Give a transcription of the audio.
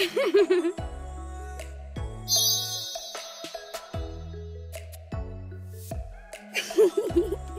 Hehehehe